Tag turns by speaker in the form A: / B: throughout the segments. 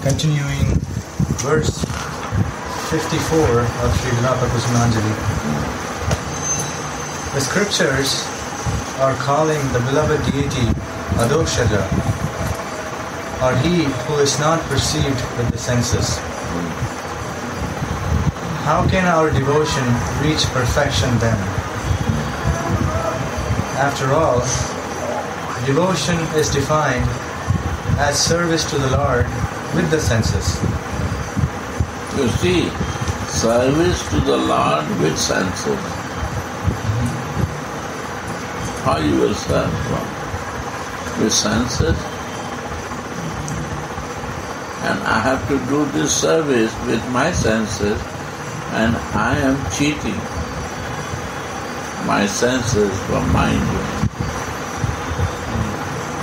A: Continuing verse 54 of Sri Vilapa Kusumanjali. The scriptures are calling the beloved deity Adhokshaja or he who is not perceived with the senses. How can our devotion reach perfection then? After all, devotion is defined as service to the Lord with the senses.
B: You see, service to the Lord with senses. How you will serve from? With senses? I have to do this service with my senses and I am cheating my senses from my enjoyment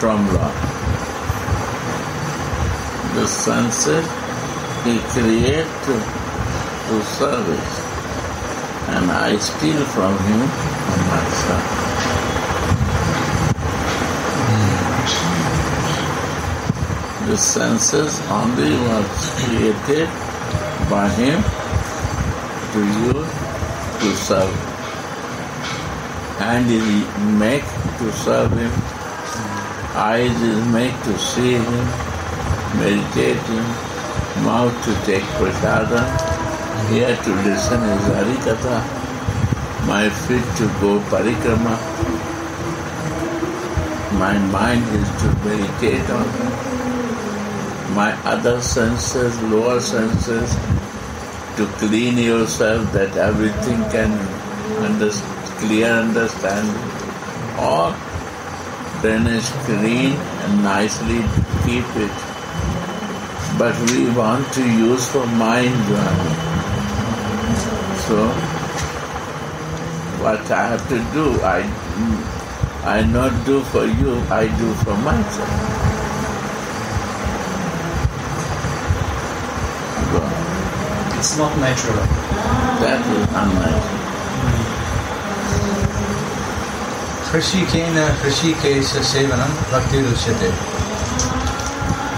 B: from Lord. The senses he create to service and I steal from him for myself. The senses only was created by him to you to serve. Hand is made to serve him. Eyes is made to see him, meditate him. Mouth to take prasada. Ear to listen his harikatha. My feet to go parikrama. My mind is to meditate on him. My other senses, lower senses, to clean yourself that everything can under, clear understanding. Or drainage clean and nicely keep it. But we want to use for mind enjoyment. So what I have to do, I I not do for you, I do for myself. Go on.
A: It's not natural.
B: That is unnatural.
A: कृषिकेन कृषिकेश सेवनं भक्तिरुच्यते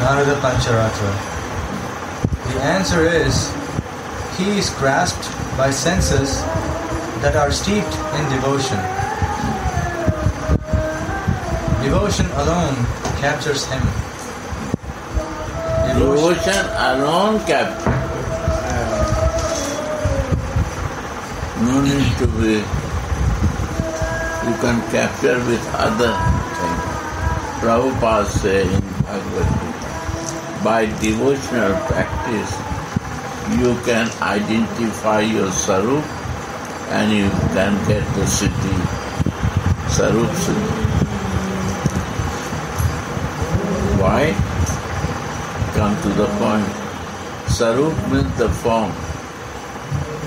A: Narada Pancharatra. The answer is he is grasped by senses that are steeped in devotion. Devotion alone captures him.
B: Devotion alone captures. No need to be, you can capture with other things. Prabhupada say in Bhagavad Gita, by devotional practice, you can identify your sarup and you can get the siddhi, sarup siddhi. Why? Come to the point. Sarup means the form.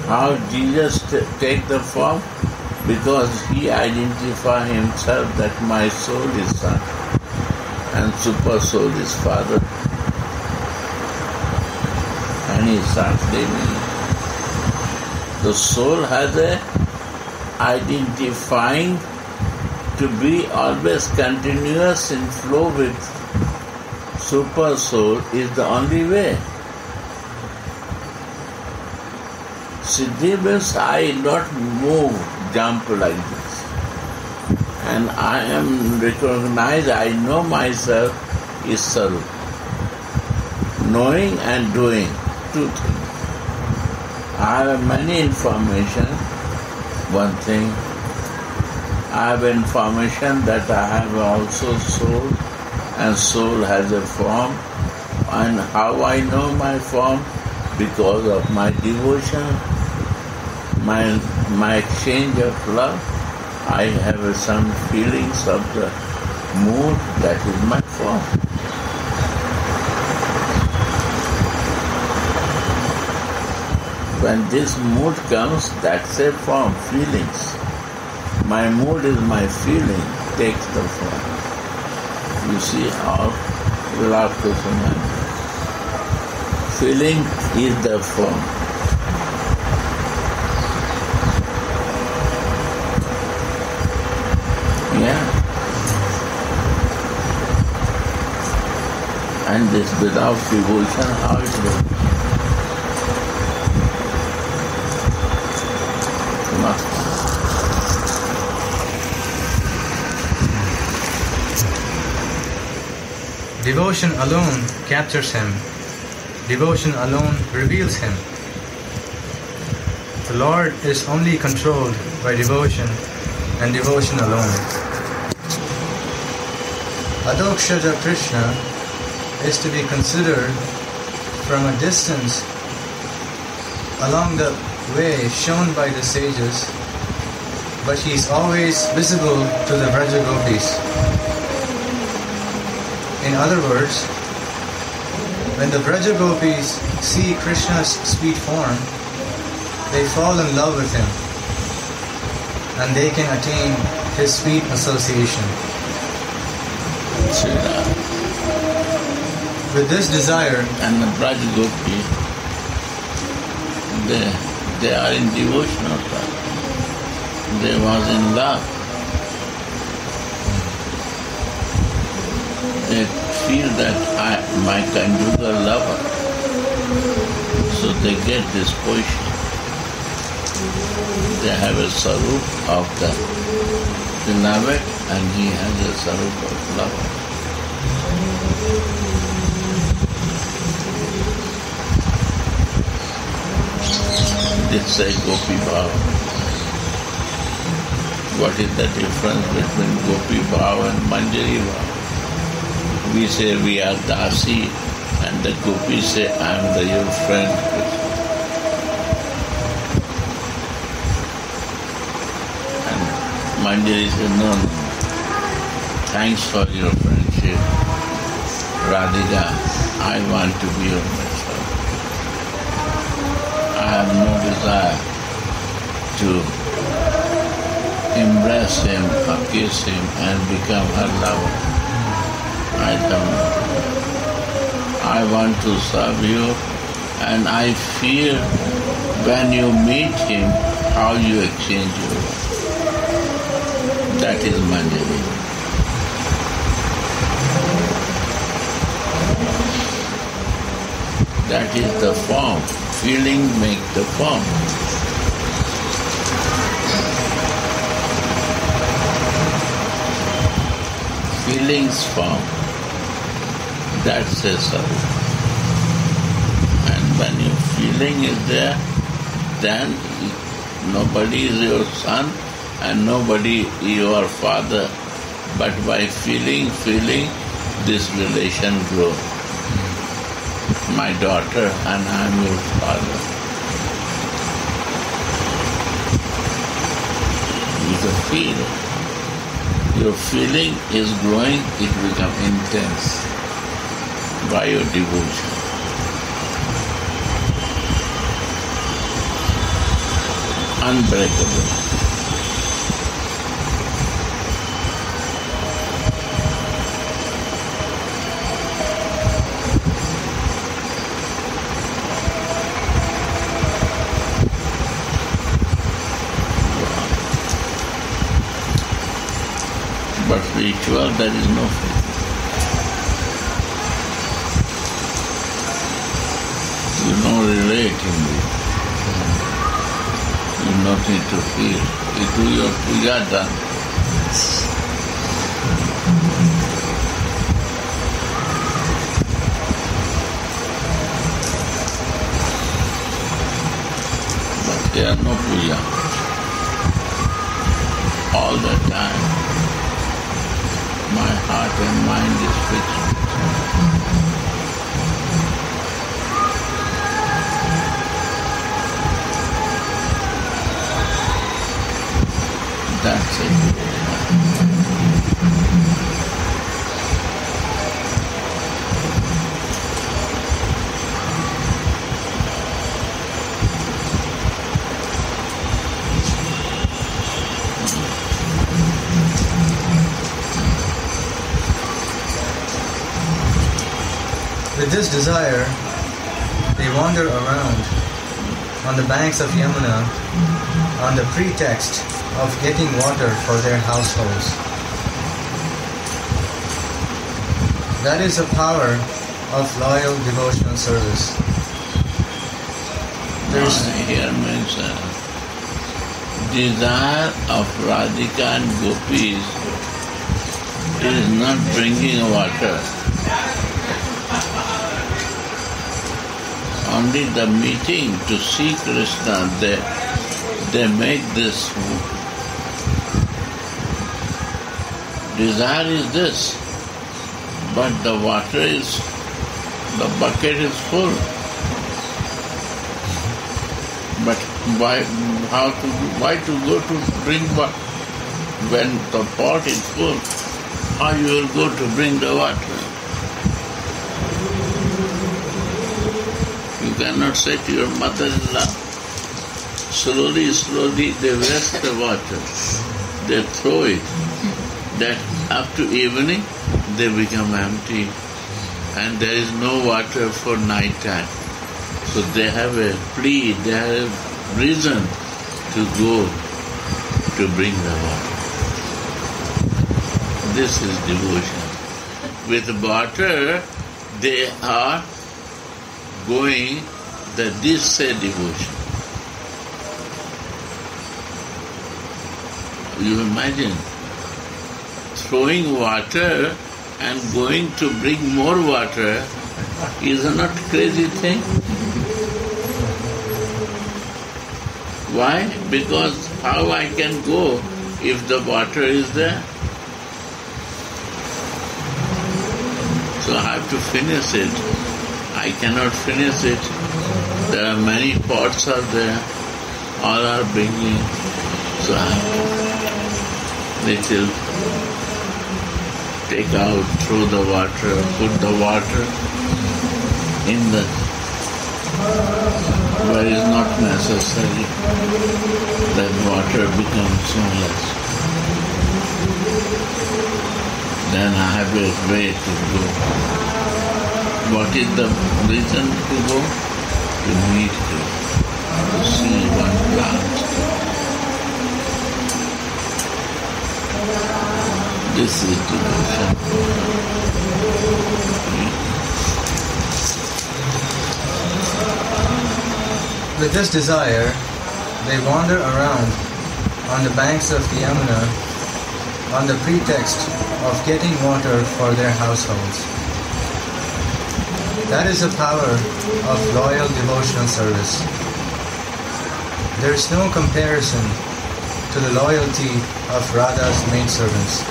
B: How Jesus t- take the form? Because he identify himself that my soul is son and super soul is father. And he starts living. The soul has a identifying to be always continuous in flow with super soul is the only way. Means I not move, jump like this. And I am recognized, I know myself is Sarup. Knowing and doing, two things. I have many information, one thing. I have information that I have also soul and soul has a form. And how I know my form? Because of my devotion, my, my exchange of love. I have some feelings of the mood that is my form. When this mood comes, that's a form, feelings. My mood is my feeling, takes the form. You see how love to. Feeling is the form. Yeah. This without devotion, how it will? Not.
A: Devotion alone captures him. Devotion alone reveals him. The Lord is only controlled by devotion and devotion alone. Adhokshaja Krishna is to be considered from a distance along the way shown by the sages, but he is always visible to the Vraja Gopis. In other words, when the Vraja Gopis see Krishna's sweet form, they fall in love with him and they can attain his sweet association. With this desire,
B: And the Braj Gopi, they, they are in devotional love. They was in love. They feel that I, my conjugal lover. So they get this position. They have a sarup of the beloved and he has a sarup of lover. This say Gopi Bhav. What is the difference between Gopi Bhav and Manjari Bhav? We say we are Dasi and the Gopis say I am the your friend. And Manjari says no. Thanks for your friendship. Radhika, I want to be your myself. Have no desire to embrace him or kiss him and become her lover. I don't. I want to serve you and I fear when you meet him how you exchange your love. That is Manjari. That is the form. Feeling make the form. Feelings form. That's a soul. And when your feeling is there, then nobody is your son and nobody your father. But by feeling, feeling, this relation grows my daughter and I'm your father. With a feel. Your feeling is growing, it becomes intense by your devotion. Unbreakable. But spiritual, there is no feeling. You don't relate in it. Uh, you don't need to feel. You do your puja done. There no puja. All the time heart and mind is fixed. That's it.
A: Desire, they wander around on the banks of Yamuna on the pretext of getting water for their households. That is the power of loyal devotional service. There is
B: I here mention uh, desire of Radhika and gopis is not drinking water. Only the meeting to see Krishna, they, they make this desire is this, but the water is, the bucket is full. But why, how to, why to go to drink water when the pot is full? How you will go to bring the water? Cannot say to your mother-in-law, slowly, slowly they waste the water. They throw it. That up to evening they become empty and there is no water for night time. So they have a plea, they have a reason to go to bring the water. This is devotion. With water, they are going the this say devotion. You imagine throwing water and going to bring more water is not crazy thing. Why? Because how I can go if the water is there? So I have to finish it. I cannot finish it. There are many pots are there. All are bringing. So I little take out, throw the water, put the water in the where is not necessary, then water becomes less. Then I have a way to go. What is the reason to go? To meet him, to see one plant. This is devotion.
A: With this desire, they wander around on the banks of the Yamuna on the pretext of getting water for their households. That is the power of loyal devotional service. There is no comparison to the loyalty of Radha's maidservants.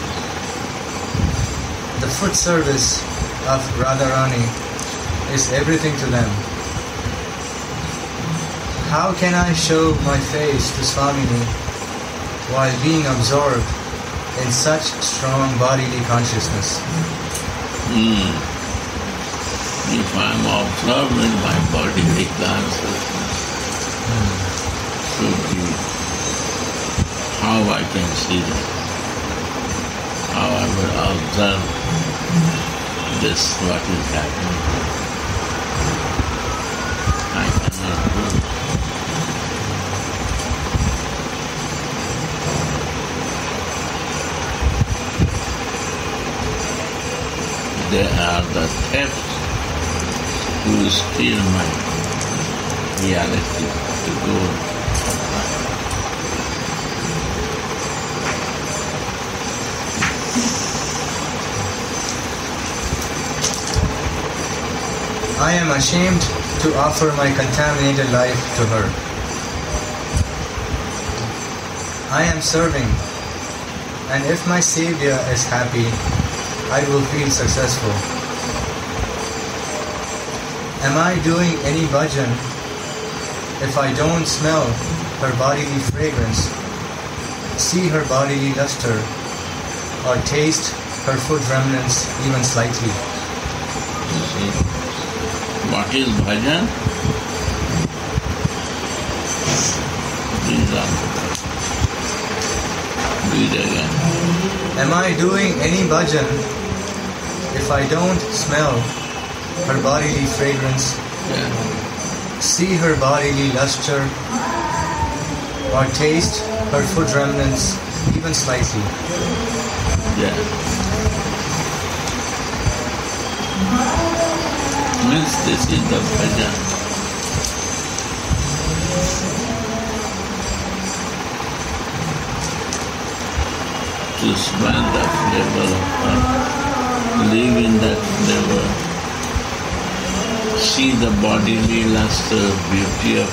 A: The foot service of Radharani is everything to them. How can I show my face to Swamini while being absorbed in such strong bodily consciousness?
B: Hmm. If I'm in my consciousness, should be how I can see that, how I will observe this, what is happening. I cannot do it. They are the thefts who steal my reality to go.
A: I am ashamed to offer my contaminated life to her. I am serving, and if my Savior is happy, I will feel successful. Am I doing any bhajan if I don't smell her bodily fragrance, see her bodily luster, or taste her food remnants even slightly?
B: What is bhajan? These are do again.
A: Am I doing any bhajan if I don't smell her bodily fragrance,
B: Yeah.
A: see her bodily luster, or taste her food remnants even slightly.
B: Yeah. This is the bhajan. To smell the flavor of her, live in that flavor, see the bodily luster, beauty of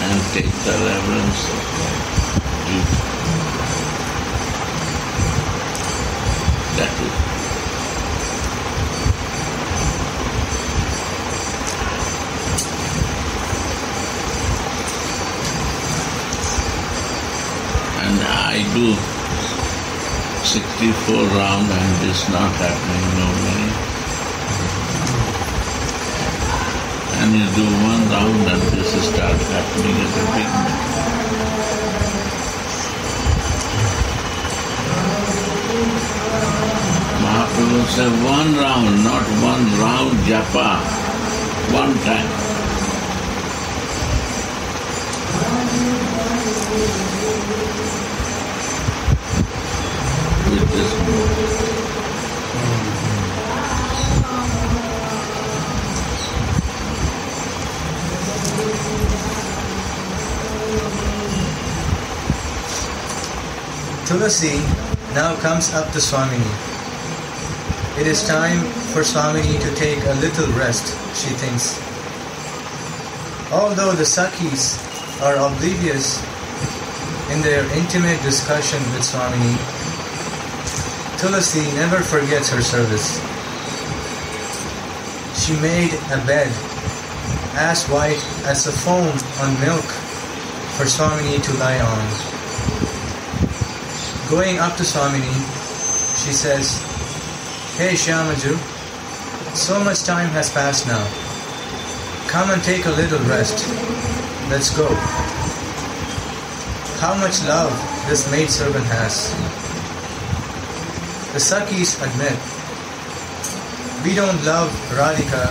B: and take the reverence of her. That is. And I do 64 round and it's not happening normally. And you do one round and this start happening at the beginning. Mahaprabhu said one round, not one round japa, one time.
A: Tulasi now comes up to Swamini. It is time for Swamini to take a little rest, she thinks. Although the Sakhis are oblivious in their intimate discussion with Swamini, Tulasi never forgets her service. She made a bed as white as the foam on milk for Swamini to lie on. Going up to Swamini, she says, Hey Shyamaju, so much time has passed now. Come and take a little rest. Let's go. How much love this maidservant has. The Sakhis admit, we don't love Radhika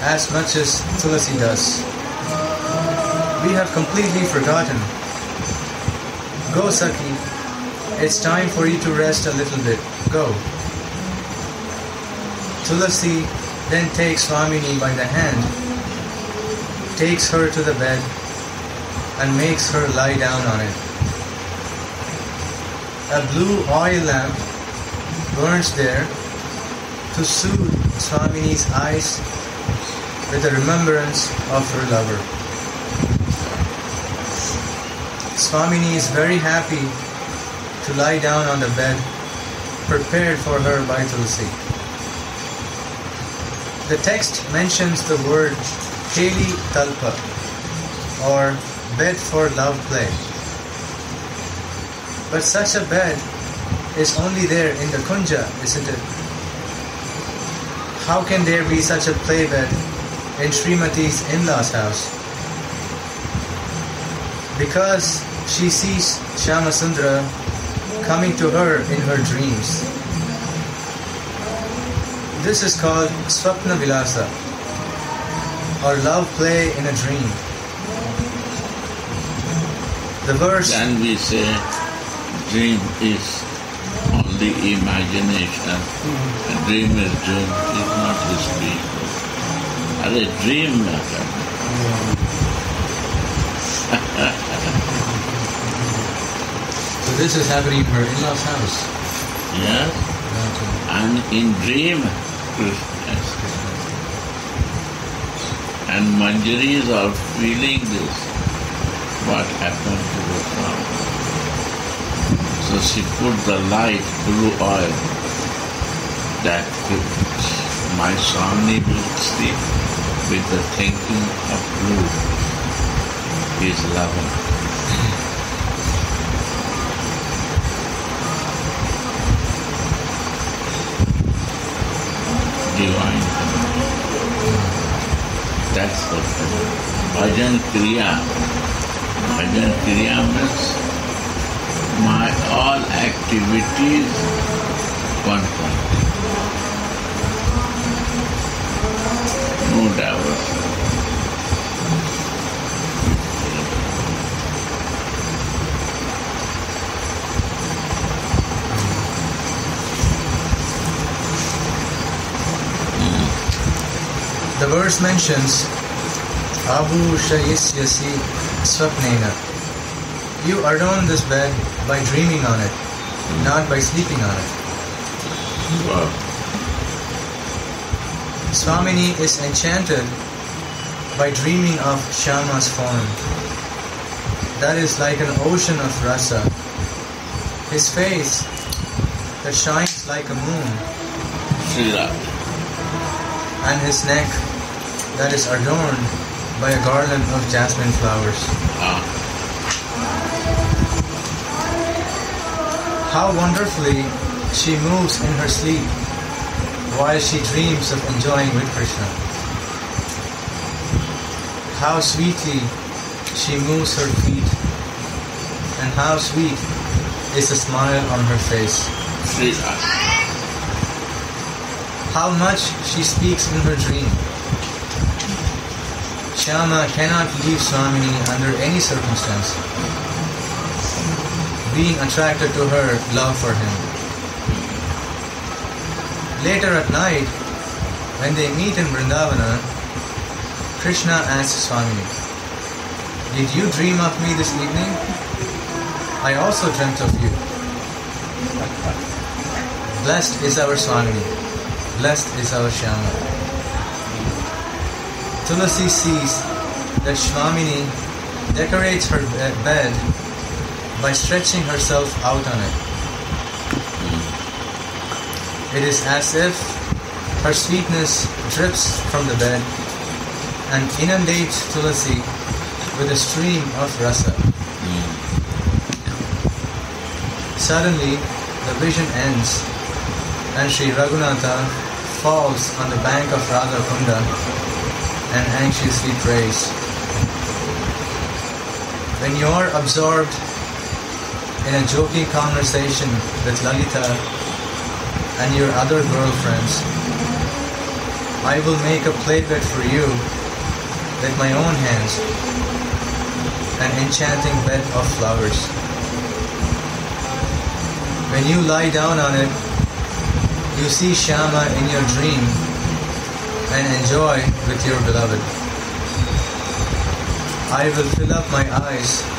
A: as much as Tulasi does. We have completely forgotten. Go, Sakhi. It's time for you to rest a little bit. Go. Tulasi then takes Swamini by the hand, takes her to the bed, and makes her lie down on it. A blue oil lamp burns there to soothe Swamini's eyes with the remembrance of her lover. Swamini is very happy to lie down on the bed prepared for her by Tulsi. The text mentions the word Keli Talpa or bed for love play. But such a bed is only there in the Kunja, isn't it? How can there be such a play bed in Srimati's in-laws house? Because she sees Shyamasundra coming to her in her dreams. This is called Swapna Vilasa or love play in a dream. The verse
B: Then we say dream is only imagination. A dream is dream, is not his dream. As a dream matter.
A: So this is happening in her in-laws house.
B: Yes? And in dream, Krishna is. And Manjaris are feeling this, what happened the. So she put the light, blue oil, that my Swami will sleep with the thinking of blue. He is loving. divine. That's the bhajan kriya. Bhajan kriya means my all activities confirm. No doubt.
A: The verse mentions Abu Shayisyasi Swapnena you adorn this bed by dreaming on it, not by sleeping on it.
B: Wow.
A: Swamini is enchanted by dreaming of Shyama's form. That is like an ocean of rasa. His face that shines like a moon, and his neck that is adorned by a garland of jasmine flowers.
B: Ah.
A: How wonderfully she moves in her sleep while she dreams of enjoying with Krishna. How sweetly she moves her feet and how sweet is the smile on her face. How much she speaks in her dream. Shyama cannot leave Swamini under any circumstance. Being attracted to her love for him. Later at night, when they meet in Vrindavana, Krishna asks Swamini, Did you dream of me this evening? I also dreamt of you. Blessed is our Swamini. Blessed is our Shyama. Tulasi sees that Swamini decorates her be- bed by stretching herself out on it. It is as if her sweetness drips from the bed and inundates Tulasi with a stream of rasa. Suddenly, the vision ends and Sri Raghunatha falls on the bank of Radha Kunda and anxiously prays. When you are absorbed in a joking conversation with Lalita and your other girlfriends, I will make a playbed for you with my own hands, an enchanting bed of flowers. When you lie down on it, you see Shyama in your dream and enjoy with your beloved. I will fill up my eyes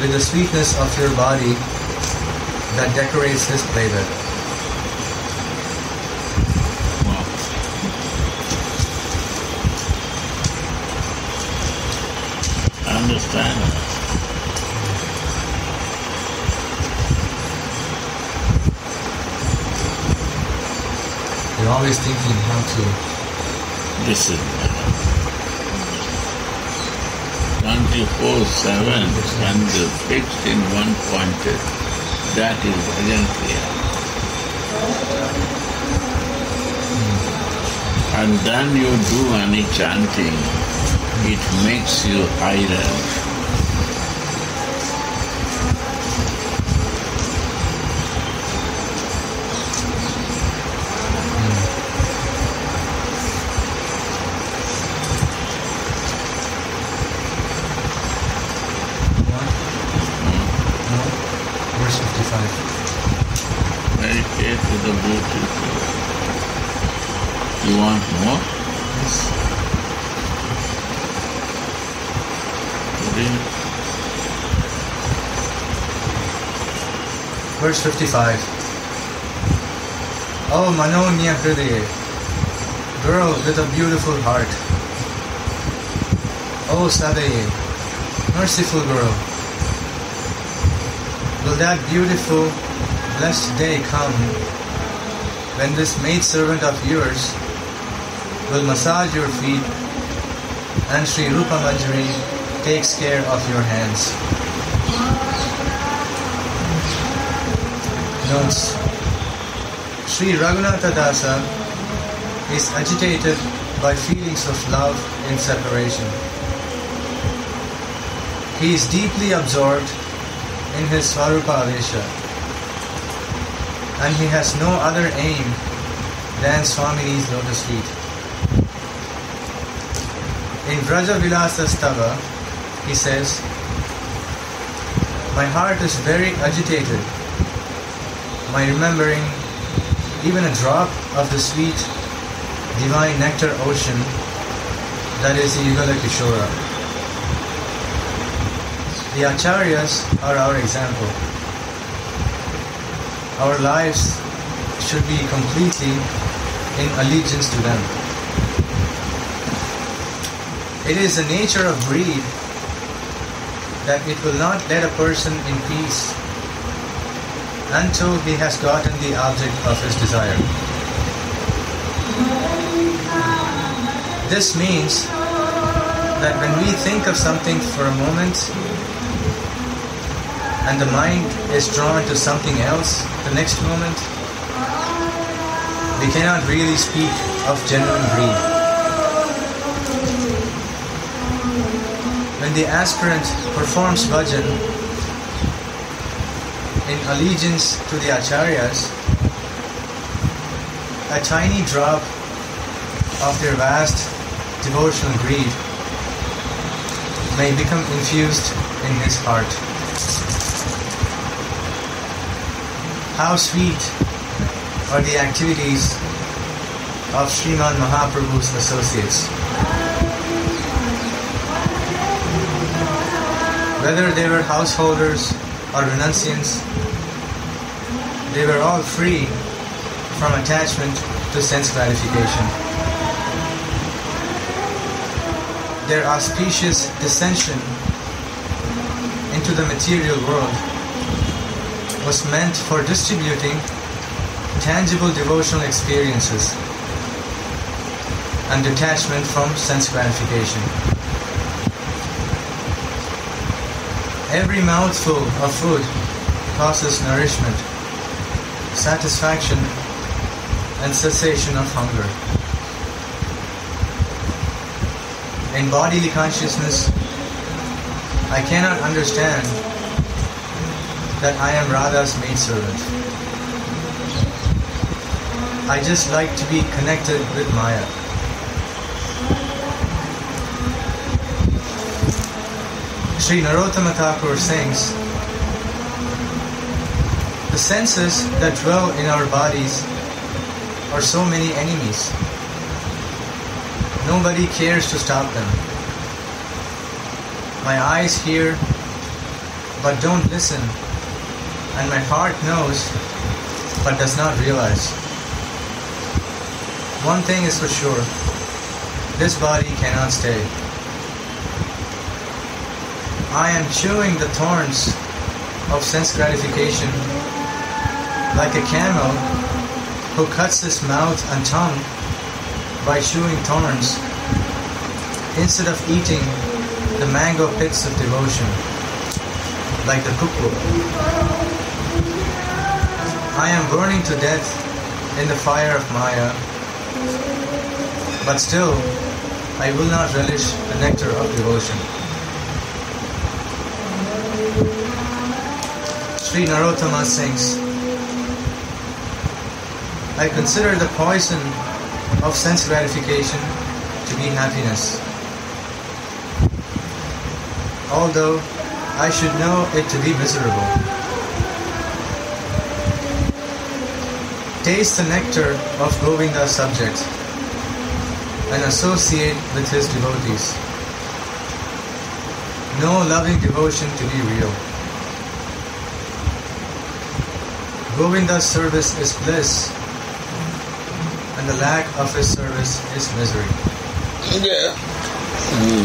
A: with the sweetness of your body that decorates this.
B: Wow. I understand.
A: You're always thinking how to.
B: This is 24 7 and the fixed in one pointed. That is clear. And then you do any chanting, it makes you higher.
A: Verse 55. Oh Hridaye, girl with a beautiful heart. Oh Sadaye, merciful girl. Will that beautiful, blessed day come when this maidservant of yours will massage your feet and Sri Rupa Manjari takes care of your hands? Notes Sri Raghunatha Dasa is agitated by feelings of love and separation. He is deeply absorbed in his Swarupa Avesha and he has no other aim than Swamini's lotus feet. In Vraja Vilasa Stava, he says, My heart is very agitated by remembering even a drop of the sweet divine nectar ocean that is the Yugala Kishora. The Acharyas are our example. Our lives should be completely in allegiance to them. It is the nature of greed that it will not let a person in peace until he has gotten the object of his desire. This means that when we think of something for a moment and the mind is drawn to something else the next moment, we cannot really speak of genuine greed. When the aspirant performs bhajan in allegiance to the acharyas, a tiny drop of their vast devotional greed may become infused in his heart. How sweet are the activities of Sriman Mahaprabhu's associates. Whether they were householders or renunciants, they were all free from attachment to sense gratification. Their auspicious descension into the material world was meant for distributing tangible devotional experiences and detachment from sense gratification. Every mouthful of food causes nourishment, satisfaction, and cessation of hunger. In bodily consciousness, I cannot understand that I am Radha's maidservant. I just like to be connected with Maya. Sri Narottama Thakur sings, The senses that dwell in our bodies are so many enemies. Nobody cares to stop them. My eyes hear, but don't listen, and my heart knows, but does not realize. One thing is for sure this body cannot stay. I am chewing the thorns of sense gratification like a camel who cuts his mouth and tongue by chewing thorns instead of eating the mango pits of devotion like the cuckoo. I am burning to death in the fire of Maya, but still I will not relish the nectar of devotion. Sri Narottama sings, I consider the poison of sense gratification to be happiness. Although I should know it to be miserable. Taste the nectar of Govinda's subject and associate with his devotees. Know loving devotion to be real. Govinda's service is bliss, and the lack of his service is misery.
B: Yeah. Hmm.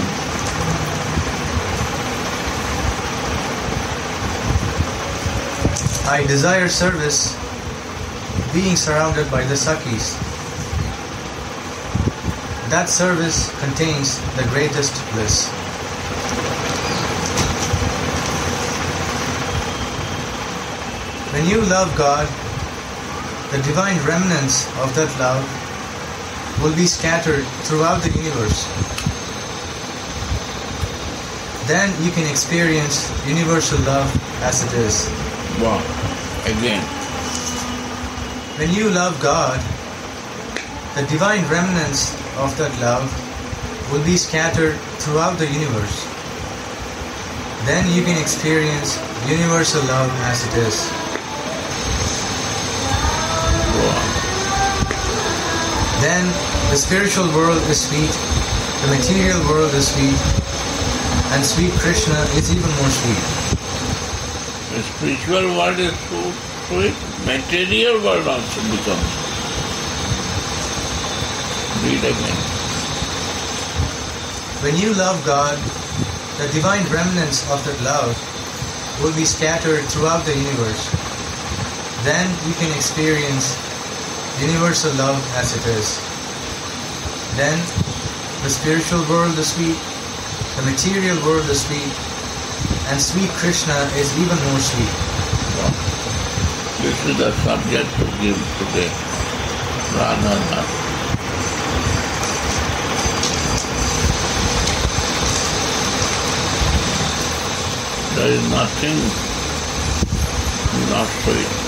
A: I desire service, being surrounded by the Sakhis. That service contains the greatest bliss. When you love God, the divine remnants of that love will be scattered throughout the universe. Then you can experience universal love as it is.
B: Wow. Again.
A: When you love God, the divine remnants of that love will be scattered throughout the universe. Then you can experience universal love as it is. The spiritual world is sweet the material world is sweet, and sweet Krishna is even more sweet.
B: The spiritual world is so sweet, material world also becomes. Read again.
A: When you love God, the divine remnants of that love will be scattered throughout the universe. Then you can experience universal love as it is. Then the spiritual world is sweet, the material world is sweet, and sweet Krishna is even more sweet.
B: This is the subject to give today. Radha Nath. There is nothing not sweet.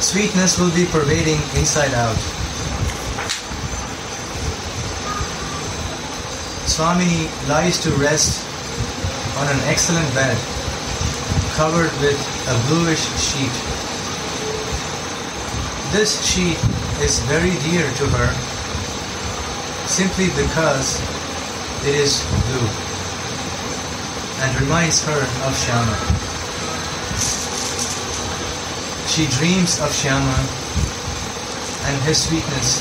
A: Sweetness will be pervading inside out. Swamini lies to rest on an excellent bed covered with a bluish sheet. This sheet is very dear to her simply because it is blue and reminds her of Shyama. She dreams of Shyama and his sweetness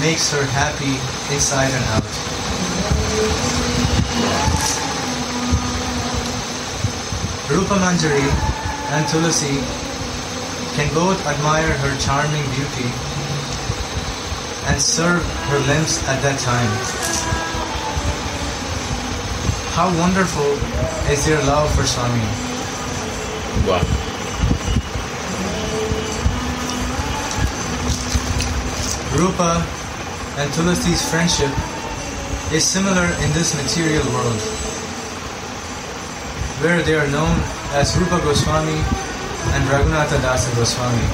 A: makes her happy inside and out. Rupa Manjari and Tulasi can both admire her charming beauty and serve her limbs at that time. How wonderful is their love for Swami. Rupa and Tulasi's friendship is similar in this material world, where they are known as Rupa Goswami and Raghunatha Dasa Goswami.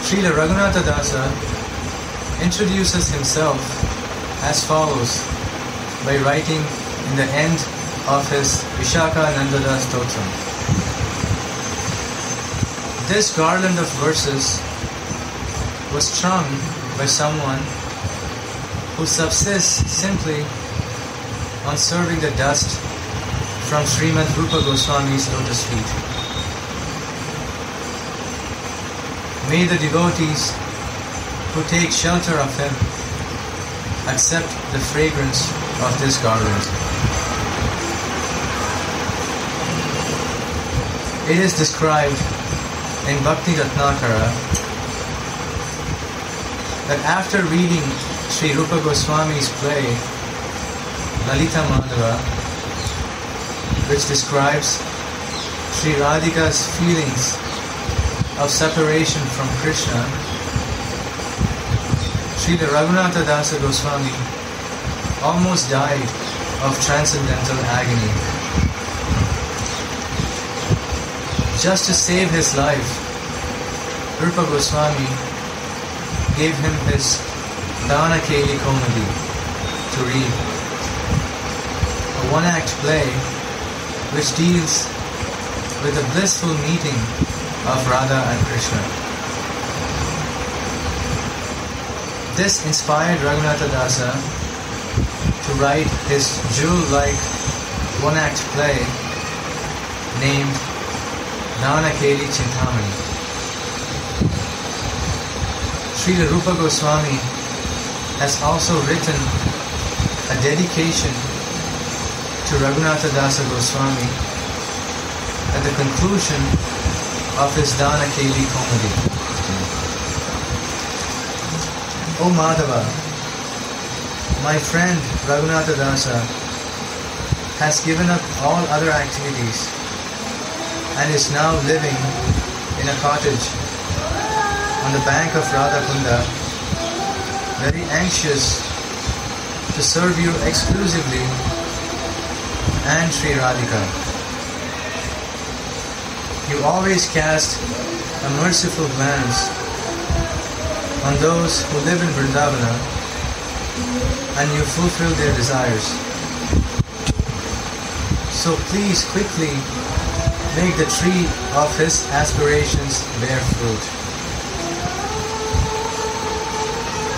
A: Srila Raghunatha Dasa introduces himself as follows by writing in the end of his Vishakha Nandada Stotram. This garland of verses was strung by someone who subsists simply on serving the dust from Srimad Rupa Goswami's lotus feet. May the devotees who take shelter of him accept the fragrance of this garland. It is described in Bhakti Ratnakara that after reading Sri Rupa Goswami's play Lalita Madhava, which describes Sri Radhika's feelings of separation from Krishna, Sri Raghunatha Dasa Goswami almost died of transcendental agony. Just to save his life, Rupa Goswami gave him his Dana Keli Kaumudi to read, a one-act play which deals with the blissful meeting of Radha and Krishna. This inspired Raghunatha Dasa to write his jewel-like one-act play named Dana Keli Chintamani. Srila Rupa Goswami has also written a dedication to Raghunatha Dasa Goswami at the conclusion of his Dana Keli Kaumudi. O Madhava, my friend Raghunatha Dasa has given up all other activities and is now living in a cottage on the bank of Radhakunda, very anxious to serve you exclusively and Sri Radhika. You always cast a merciful glance on those who live in Vrindavana and you fulfill their desires. So please quickly make the tree of his aspirations bear fruit.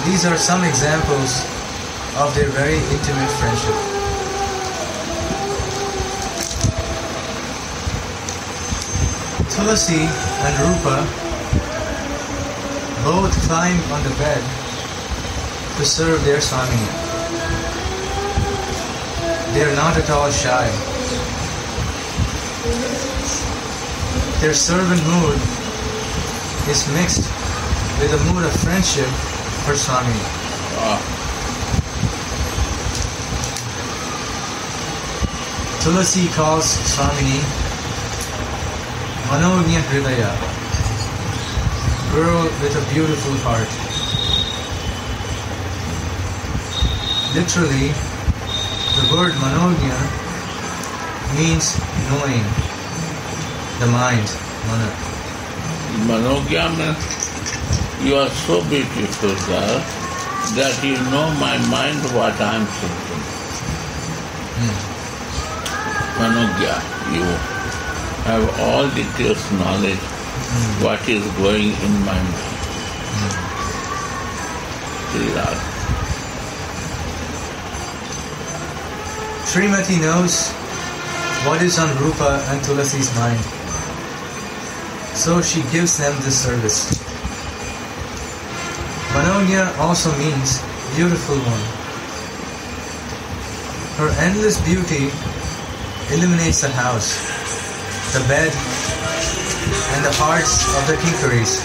A: These are some examples of their very intimate friendship. Tulasi and Rupa both climb on the bed to serve their Swami. They are not at all shy. Their servant mood is mixed with a mood of friendship for Swami.
B: Ah,
A: Tulasi calls Swamini Manognya Hridaya, girl with a beautiful heart. Literally, the word Manognya means knowing, the mind, Mana.
B: Manogya means you are so beautiful, girl, that you know my mind what I am thinking. Hmm. Manogya, you have all details knowledge hmm. what is going in my mind. Hmm. Radha.
A: Srimati knows what is on Rupa and Tulasi's mind. So she gives them this service. Manogya also means beautiful one. Her endless beauty illuminates the house, the bed, and the hearts of the kinkaris.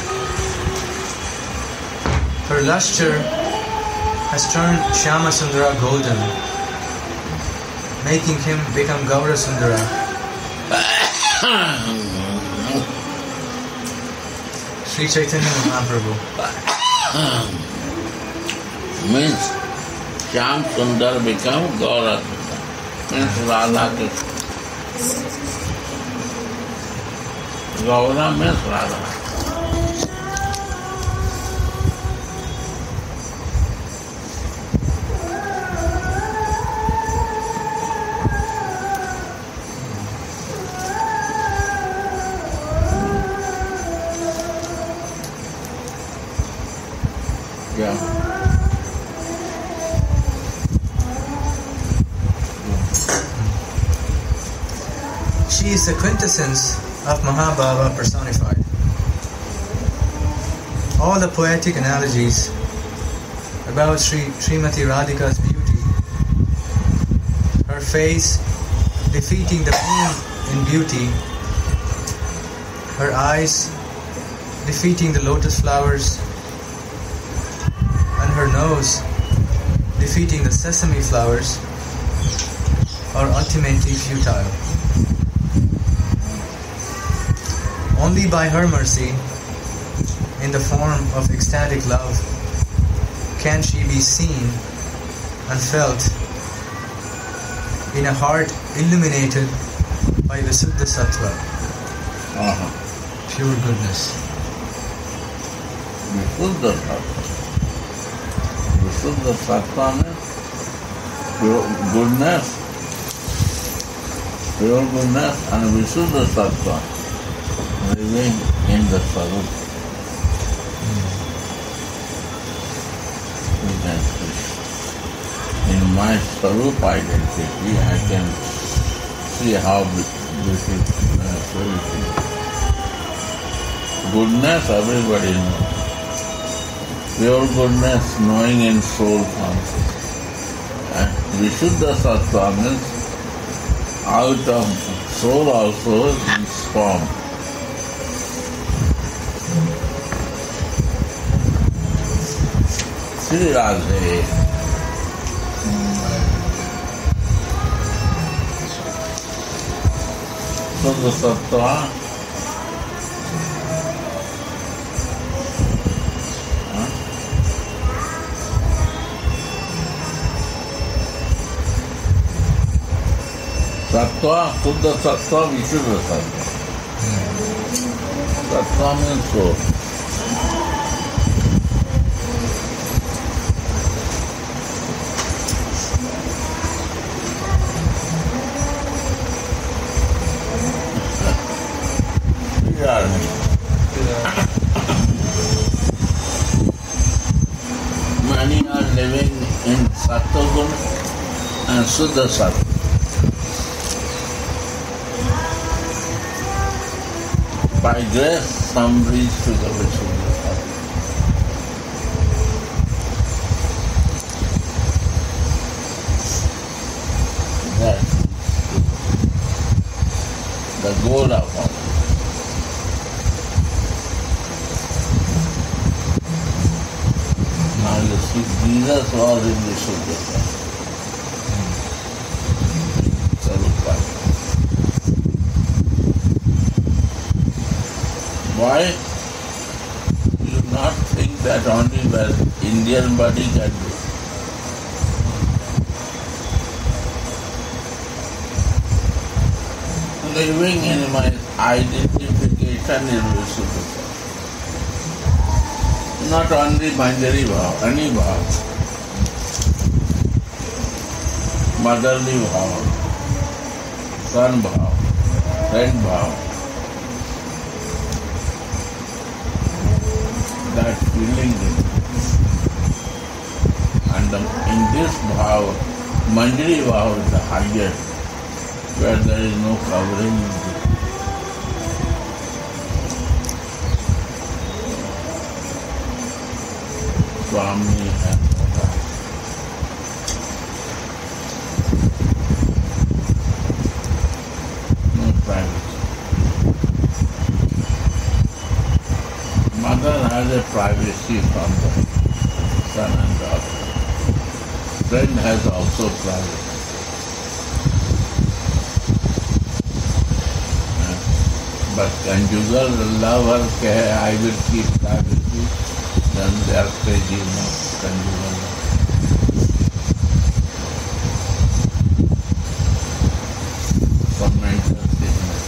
A: Her lustre has turned Shyama Sundara golden, making him become Gaura Sundara. Sri Chaitanya Mahaprabhu.
B: means Shyam Sundar become Gaura Sundar. Means Radha Krishna. Gaura
A: quintessence of Mahabhava personified. All the poetic analogies about Sri Srimati Radhika's beauty, her face defeating the moon in beauty, her eyes defeating the lotus flowers, and her nose defeating the sesame flowers, are ultimately futile. Only by her mercy, in the form of ecstatic love, can she be seen and felt in a heart illuminated by Visuddha Sattva,
B: Uh-huh.
A: pure goodness.
B: Visuddha Sattva. Visuddha Sattva means goodness, pure goodness and Visuddha Sattva living in the see. In my Sarup identity, I can see how this is uh, Goodness, everybody knows. Pure goodness, knowing in soul consciousness. And Vishuddha Sattva means out of soul also is formed. Sri Radhe. Suddha Sattva Sattva, Suddha Sattva, Vishuddha Sattva. Sattva means soul. Suddha Sattva. By grace, some reach to not think that only where Indian body can do? Living in my identification is Visuddha. Not only Manjari Bhav, any Bhav. Motherly Bhav, son Bhav, friend Bhav. That feeling. And the, in this Bhav, Manjari Bhav is the highest, where there is no covering. Swami Radha. No privacy. Mother has a privacy from the son and daughter. Friend has also privacy. But conjugal lover I will keep privacy, then they are crazy enough. Conjugal love. For mental sickness.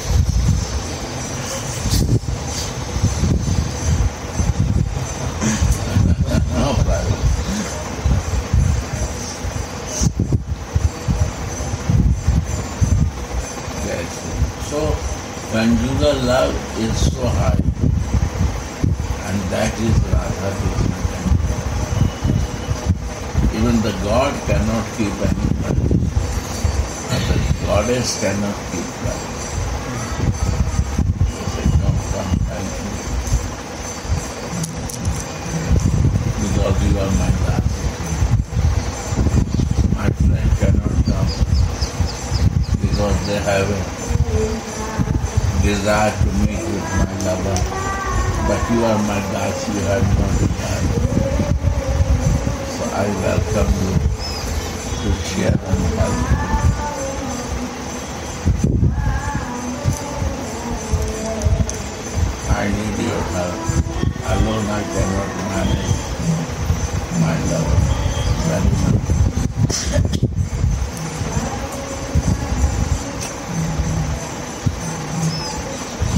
B: No privacy. Yes. So conjugal love is so high, and that is Radha Krishna conjugal. Even the God cannot keep anybody, and the goddess cannot keep love. They say, "Come, come, help me." Because you are my love. My friend cannot come because they have a desire to meet with my lover. But you are my das, you have no desire. So I welcome you to share and help. Need your help. Alone I cannot my much.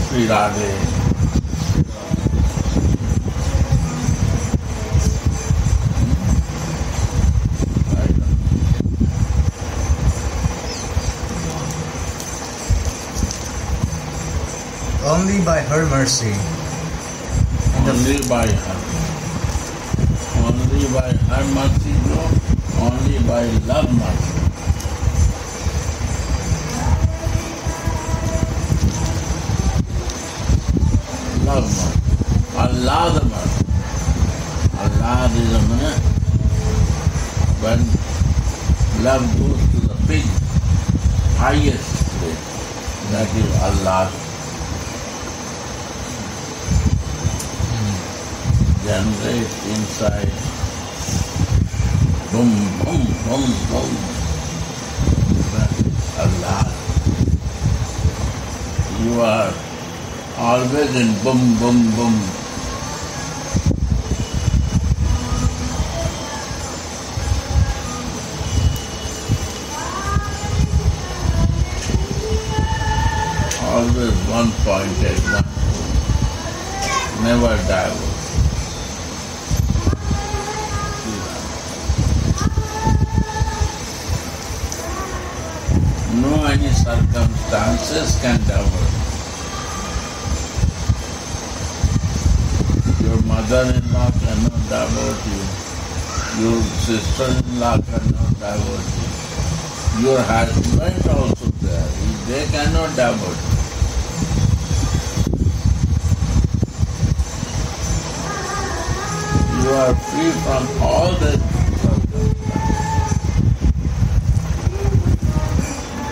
B: Sri Radhe.
A: Only by her mercy,
B: Only by her. Only by her mercy, no. Only by love mercy. Boom, boom, boom. Your sister-in-law cannot divert you. Your husband also there. They cannot doubt. You are free from all the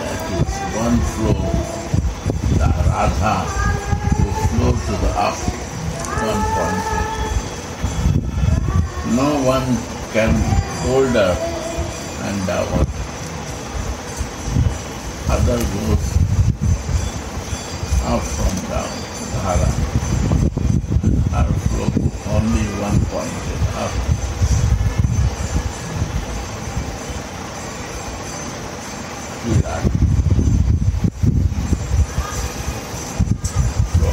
B: That is one flow, the Radha, who flow to the up, one point. No one can hold her and uh, down. Other goes up from down, Dhara. Her flow only one point up. Virat. Go.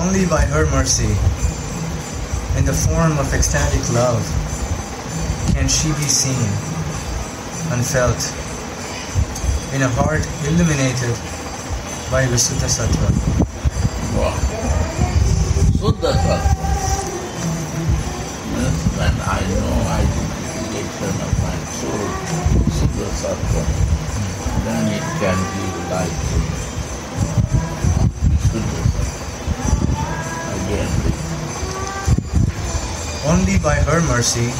A: Only by her mercy, in the form of ecstatic love, can she be seen and felt in a heart illuminated by Visuddha Sattva.
B: Wow. Suddha Sattva. Means when I know identification of my soul, Suddha Sattva, then it can give life
A: Only by her mercy,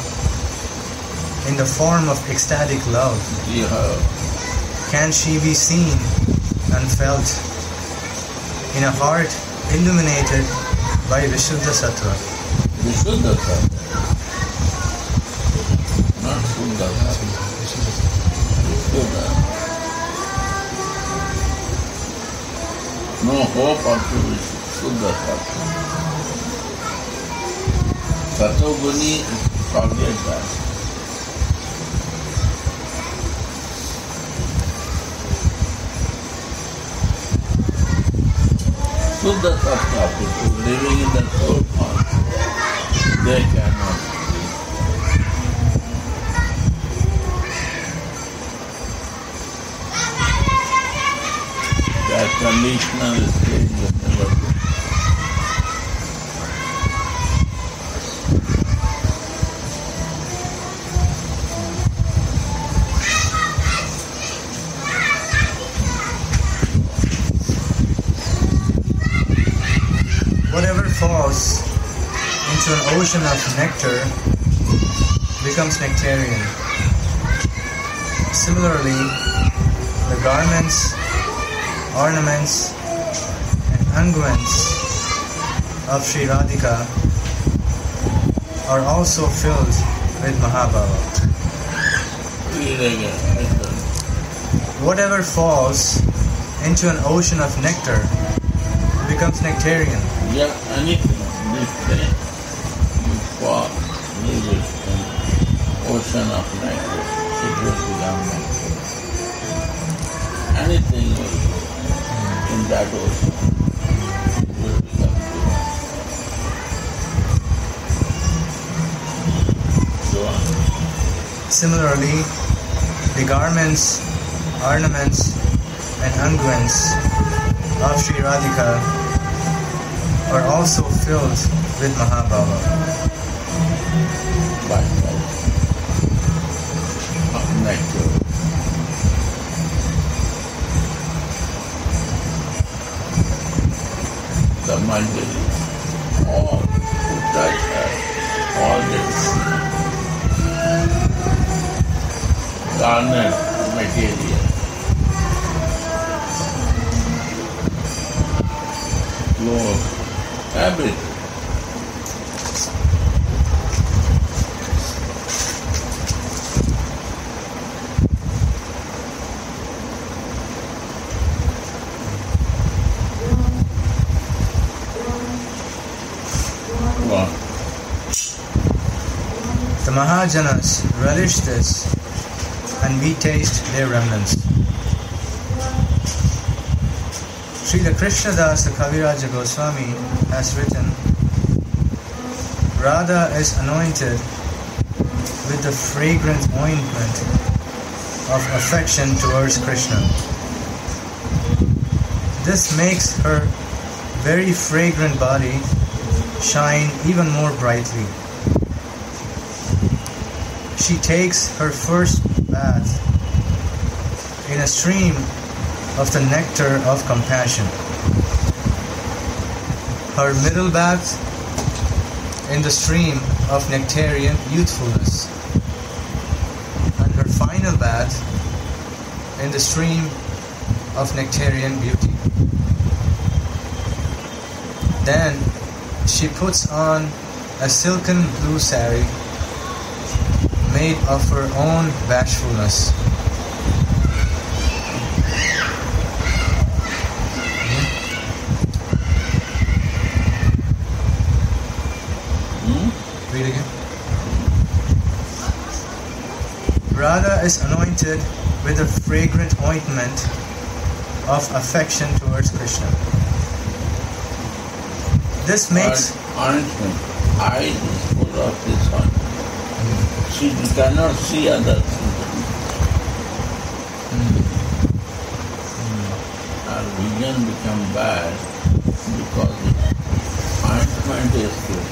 A: in the form of ecstatic love,
B: have
A: can she be seen and felt in a heart illuminated by Vishuddha Sattva.
B: Vishuddha Sattva. Ah, Not Suddha Vishuddha. No hope up to Suddha Forget that. Suddha Sattva people living in the soul form, they cannot see. That conditional stage
A: ocean of nectar becomes nectarian. Similarly, the garments, ornaments, and unguents of Sri Radhika are also filled with
B: again.
A: Whatever falls into an ocean of nectar becomes nectarian.
B: Yeah,
A: Similarly, the garments, ornaments, and unguents of Sri Radhika are also filled with Mahabhava.
B: by All who touch her, all this. Garnet
A: The Mahajanas relish this and we taste their remnants. Srila Krishnadas the Kaviraja Goswami has written Radha is anointed with the fragrant ointment of affection towards Krishna. This makes her very fragrant body shine even more brightly. She takes her first bath in a stream of the nectar of compassion. Her middle bath in the stream of nectarian youthfulness. And her final bath in the stream of nectarian beauty. Then she puts on a silken blue sari made of her own bashfulness.
B: Hmm?
A: Read again. Radha is anointed with a fragrant ointment of affection towards Krishna. This makes
B: Ointment. Eye is full of this ointment. She cannot see others. Her hmm. hmm. vision become bad because the ointment is full.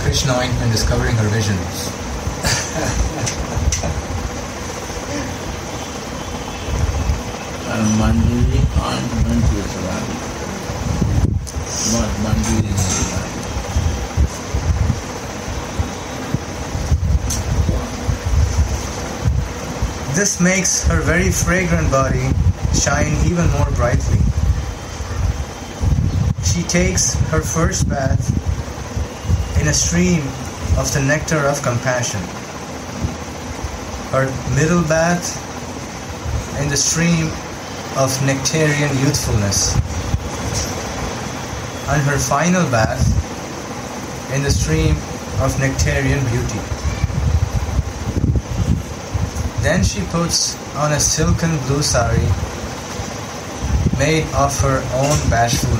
A: Krishna ointment is covering her visions.
B: And Manjari ointment is Radha. Not Manjari is Radha.
A: This makes her very fragrant body shine even more brightly. She takes her first bath in a stream of the nectar of compassion. Her middle bath in the stream of nectarian youthfulness. And her final bath in the stream of nectarian beauty. Then she puts on a silken blue sari made of her own bashfulness.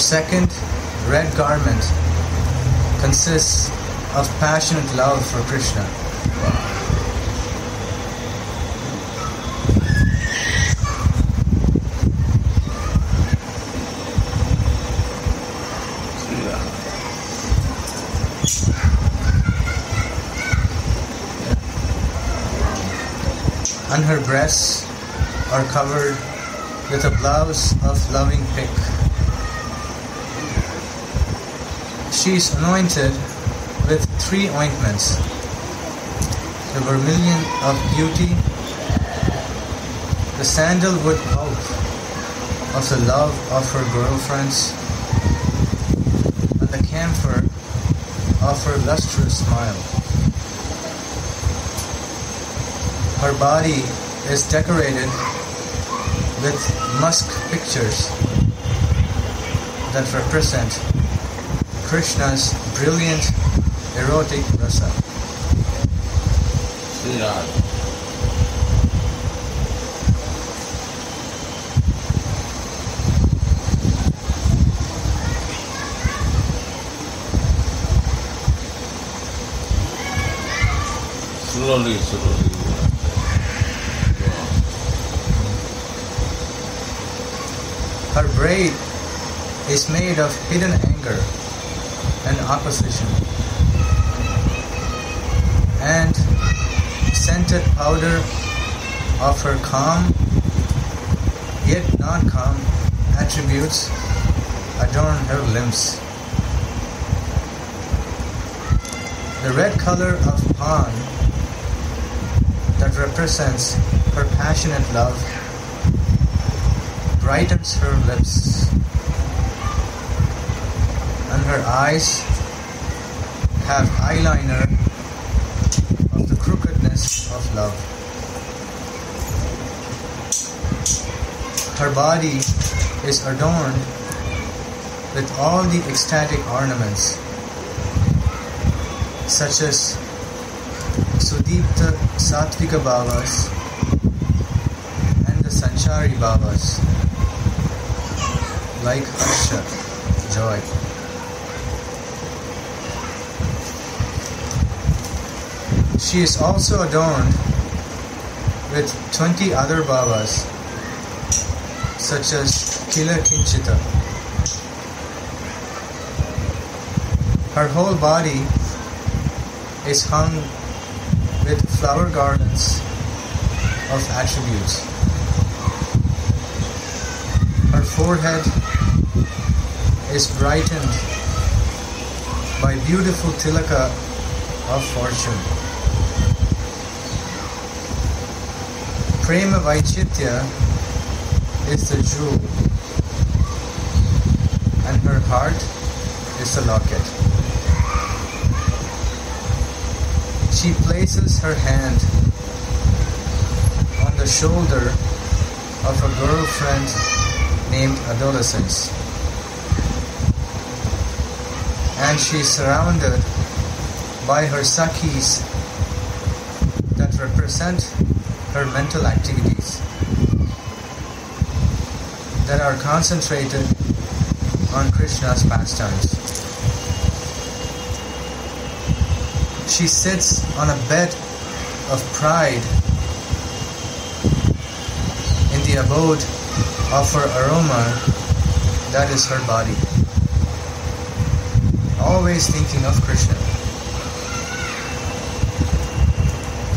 A: Second red garment consists of passionate love for Krishna. And her breasts are covered with a blouse of loving pink. She is anointed with three ointments. The vermilion of beauty, the sandalwood pulp of the love of her girlfriends, and the camphor of her lustrous smile. Her body is decorated with musk pictures that represent Krishna's brilliant erotic rasa.
B: Slowly, slowly.
A: Her braid is made of hidden anger and opposition, and scented powder of her calm yet not calm attributes adorn her limbs. The red color of pan that represents her passionate love brightens her lips, her eyes have eyeliner of the crookedness of love. Her body is adorned with all the ecstatic ornaments, such as Sudipta Satvika Bhavas and the Sanchari Bhavas, like Harsha, joy. She is also adorned with 20 other Bhavas, such as Kila Kinchita. Her whole body is hung with flower garlands of attributes. Her forehead is brightened by beautiful tilaka of fortune. Prema Vaichitya is the jewel, and her heart is the locket. She places her hand on the shoulder of a girlfriend named Adolescence. And she is surrounded by her Sakhis that represent her mental activities that are concentrated on Krishna's pastimes. She sits on a bed of pride in the abode of her aroma that is her body. Always thinking of Krishna.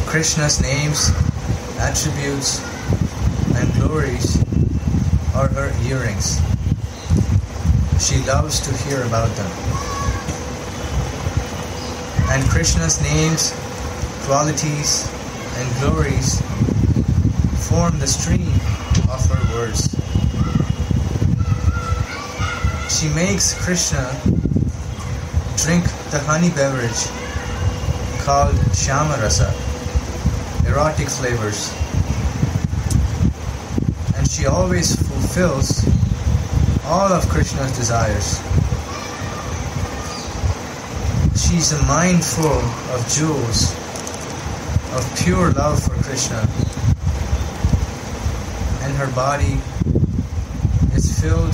A: Krishna's names, attributes, and glories are her earrings. She loves to hear about them. And Krishna's names, qualities, and glories form the stream of her words. She makes Krishna drink the honey beverage called Shyamarasa, erotic flavors. And she always fulfills all of Krishna's desires. She's a mind full of jewels, of pure love for Krishna. And her body is filled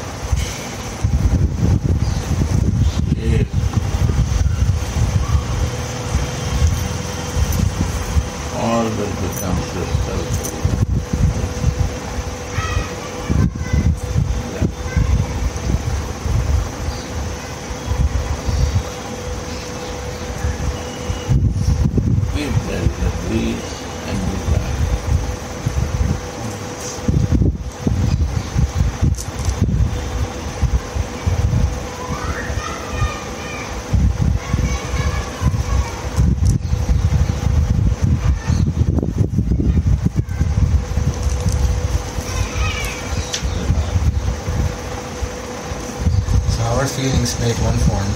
A: make one form.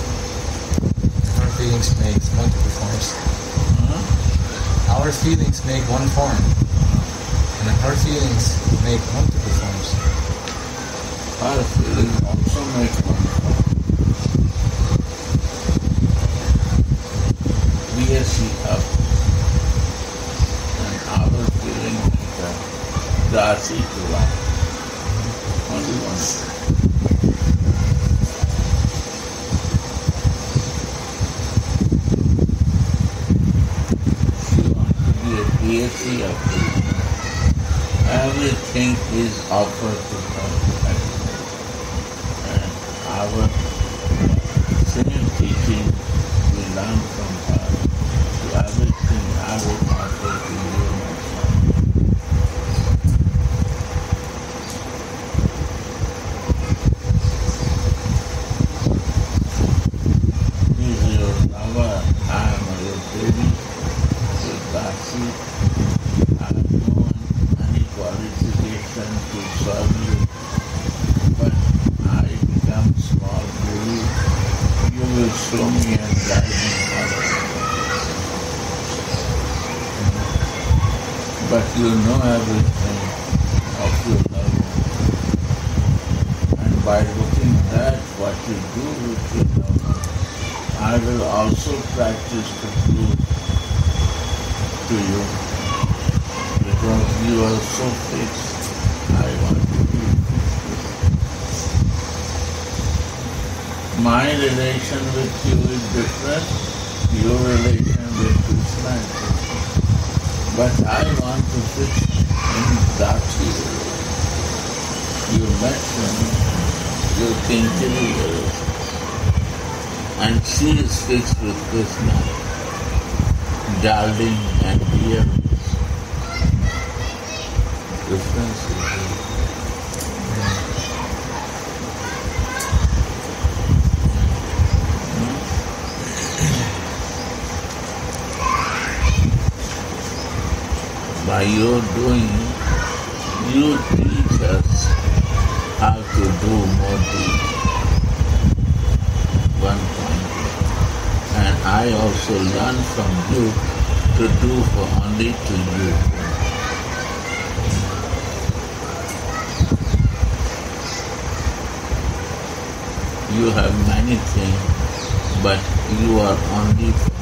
A: Our feelings make multiple forms.
B: Huh?
A: Our feelings make one form. And our feelings make multiple forms.
B: Our feelings also make one form. We are see up. And our feeling make a Dasi to one. Only one. She wants to be a deity of Krishna. Everything is offered to her. And our same teaching we learn from her. So everything I will offer to you, my son. He is your lover, I am your baby, your Dasi. I have no any qualification to serve you, but I become small guru. How. But you know everything of your love. And by looking at what you do with your love, I will also practice to prove to you because you are so fixed. I want to be fixed. My relation with you is different. Your relation with Krishna is different. But I want to fix in Dakshi You met me, you think and she is fixed with Krishna, darling and dear. Difference is By your doing, you teach us how to do more deeds. One point. And I also learn from you to do for only to you. You have many things, but you are only